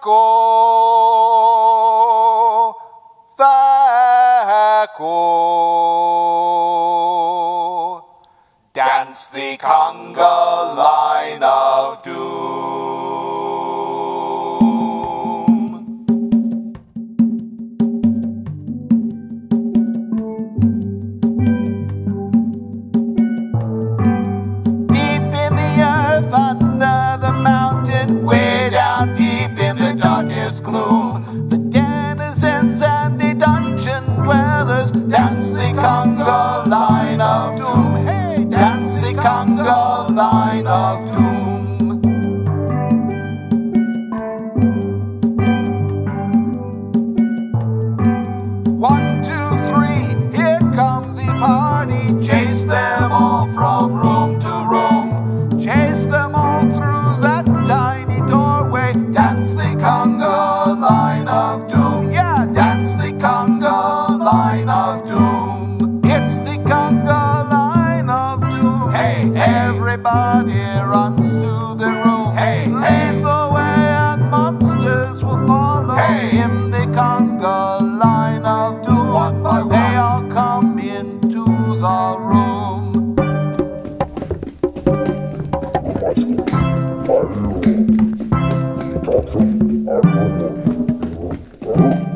Vaco, Vaco, Dance the conga line of doom. Dance the conga line of doom. Hey, dance the conga line of doom. One, two, three, here come the party. Chase them everybody runs to the room. Hey, lead the way and monsters will follow. Hey, in the conga line of doom. One by one. They all come into the room. Everybody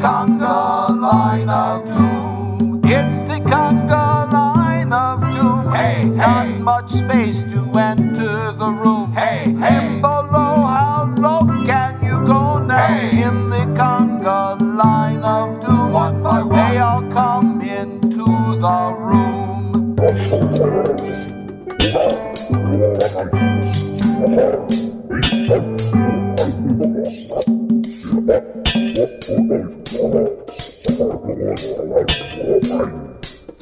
conga line of doom. It's the conga line of doom. Hey, not much space to enter the room. Hey, hey, below, how low can you go now? Hey, in the conga line of doom. One by one, they all come into the room.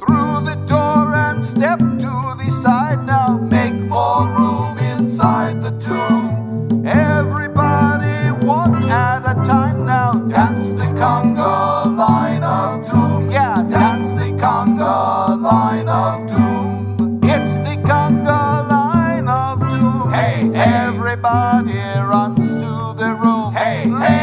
Through the door and step to the side now. Make more room inside the tomb. Everybody, one at a time now. Dance the conga line of doom. Yeah, dance the conga line of doom. It's the conga line of doom. Hey, everybody runs to the room. Hey, hey.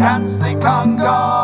Dance the conga.